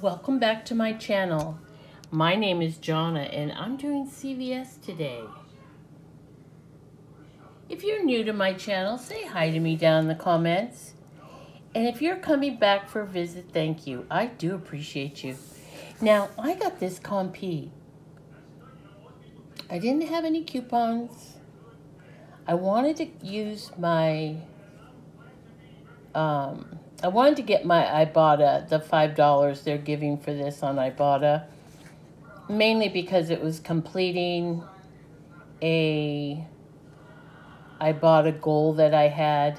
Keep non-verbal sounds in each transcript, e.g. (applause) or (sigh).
Welcome back to my channel. My name is Johnna and I'm doing CVS today. If you're new to my channel, say hi to me down in the comments. And if you're coming back for a visit, thank you. I do appreciate you. Now, I got this Compeed. I didn't have any coupons. I wanted to use my, um, I wanted to get my Ibotta, the $5 they're giving for this on Ibotta, mainly because it was completing a I bought a Ibotta goal that I had.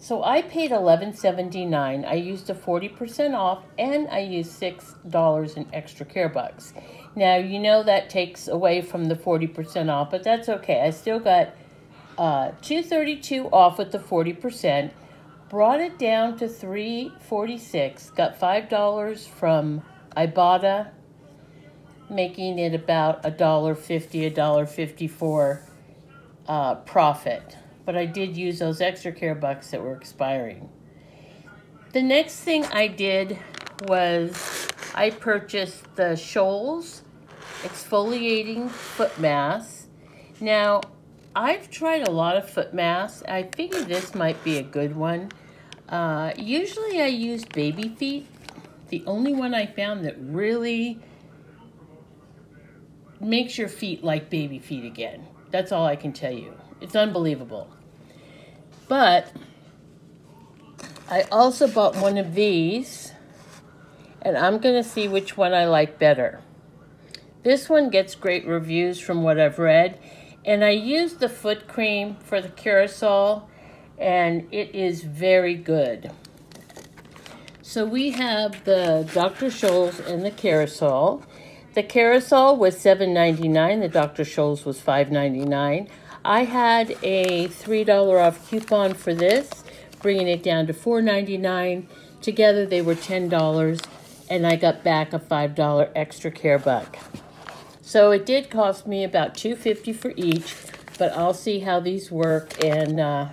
So I paid $11.79. I used a 40% off and I used $6 in extra care bucks. Now, you know that takes away from the 40% off, but that's okay. I still got uh, 232 off with the 40%, brought it down to 346, got $5 from Ibotta, making it about a dollar fifty, a dollar fifty-four uh, profit. But I did use those extra care bucks that were expiring. The next thing I did was I purchased the Scholl's exfoliating foot mask. Now, I've tried a lot of foot masks. I figured this might be a good one. Uh, usually I use baby feet. The only one I found that really makes your feet like baby feet again. That's all I can tell you. It's unbelievable. But I also bought one of these, and I'm going to see which one I like better. This one gets great reviews from what I've read, and I used the foot cream for the Kerasal, and it is very good. So we have the Dr. Scholl's and the Kerasal. The Kerasal was $7.99. The Dr. Scholl's was $5.99. I had a $3 off coupon for this, bringing it down to $4.99. Together they were $10, and I got back a $5 extra care buck. So it did cost me about $2.50 for each, but I'll see how these work. And uh,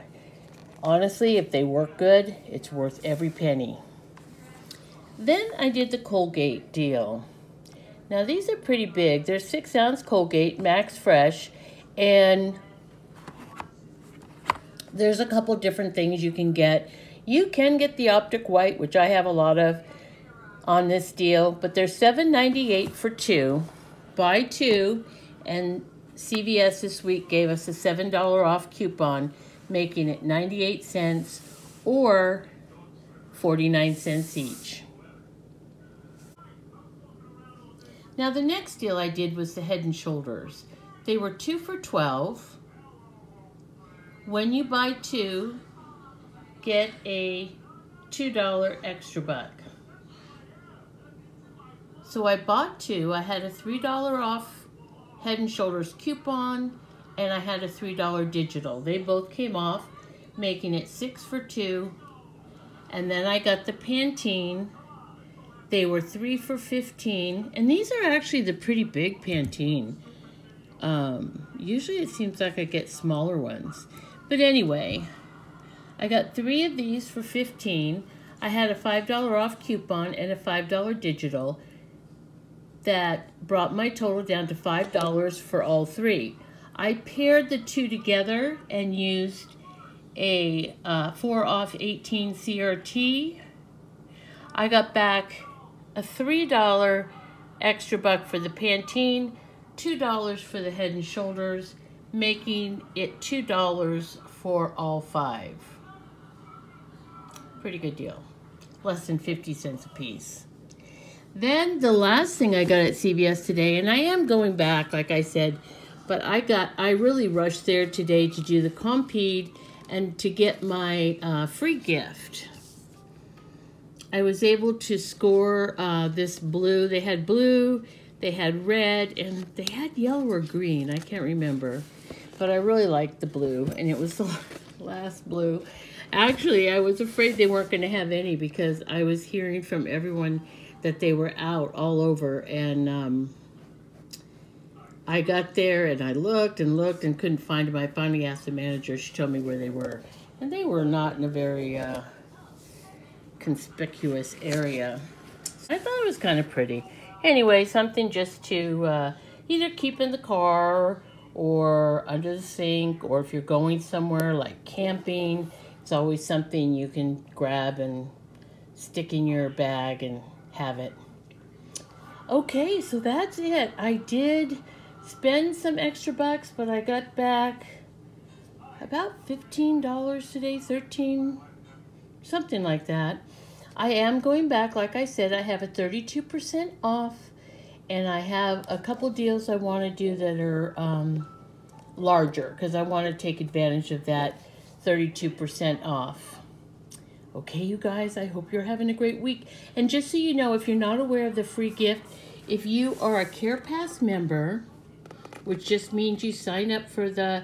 honestly, if they work good, it's worth every penny. Then I did the Colgate deal. Now these are pretty big. They're six ounce Colgate Max Fresh and there's a couple different things you can get. You can get the Optic White, which I have a lot of on this deal, but they're $7.98 for two. Buy two, and CVS this week gave us a $7 off coupon, making it 98 cents or 49 cents each. Now the next deal I did was the Head and Shoulders. They were two for 12. When you buy two, get a $2 extra buck. So I bought two. I had a $3 off Head and Shoulders coupon and I had a $3 digital. They both came off, making it six for two. And then I got the Pantene they were three for 15. And these are actually the pretty big Pantene. Um, usually it seems like I get smaller ones. But anyway, I got three of these for 15. I had a $5 off coupon and a $5 digital that brought my total down to $5 for all three. I paired the two together and used a uh, 4 off 18 CRT. I got back a $3 extra buck for the Pantene, $2 for the Head and Shoulders, making it $2 for all five. Pretty good deal. Less than 50 cents a piece. Then the last thing I got at CVS today, and I am going back, like I said, but I got, I really rushed there today to do the Compeed and to get my uh, free gift. I was able to score uh, this blue. They had blue, they had red, and they had yellow or green. I can't remember. But I really liked the blue, and it was (laughs) the last blue. Actually, I was afraid they weren't going to have any because I was hearing from everyone that they were out all over. And um, I got there, and I looked and looked and couldn't find them. I finally asked the manager. She told me where they were. And they were not in a very... Uh, conspicuous area. I thought it was kind of pretty. Anyway, something just to uh, either keep in the car or under the sink, or if you're going somewhere like camping, it's always something you can grab and stick in your bag and have it. Okay, so that's it. I did spend some extra bucks, but I got back about $15 today, 13 something like that. I am going back, like I said, I have a 32% off, and I have a couple deals I want to do that are um, larger, because I want to take advantage of that 32% off. Okay, you guys, I hope you're having a great week. And just so you know, if you're not aware of the free gift, if you are a CarePass member, which just means you sign up for the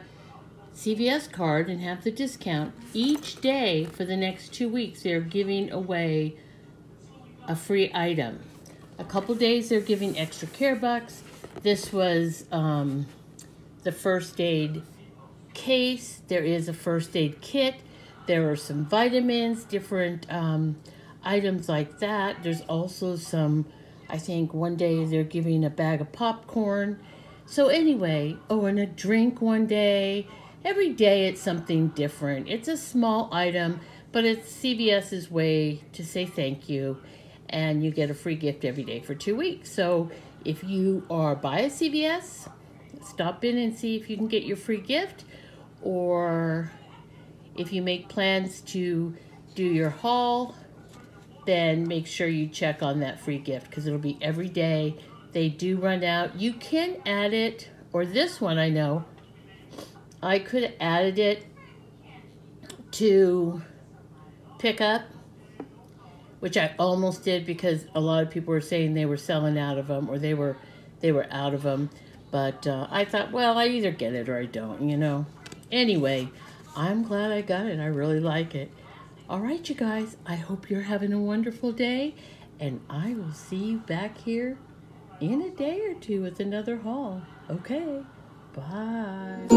CVS card and have the discount, each day for the next two weeks, they're giving away a free item. A couple days, they're giving extra care bucks. This was um, the first aid case. There is a first aid kit. There are some vitamins, different um, items like that. There's also some, I think one day they're giving a bag of popcorn. So anyway, oh, and a drink one day. Every day it's something different. It's a small item, but it's CVS's way to say thank you. And you get a free gift every day for two weeks. So if you are by a CVS, stop in and see if you can get your free gift. Or if you make plans to do your haul, then make sure you check on that free gift because it'll be every day. They do run out. You can add it, or this one I know, I could have added it to pick up, which I almost did because a lot of people were saying they were selling out of them or they were they were out of them. But uh, I thought, well, I either get it or I don't, you know. Anyway, I'm glad I got it. I really like it. All right, you guys, I hope you're having a wonderful day, and I will see you back here in a day or two with another haul. Okay, bye.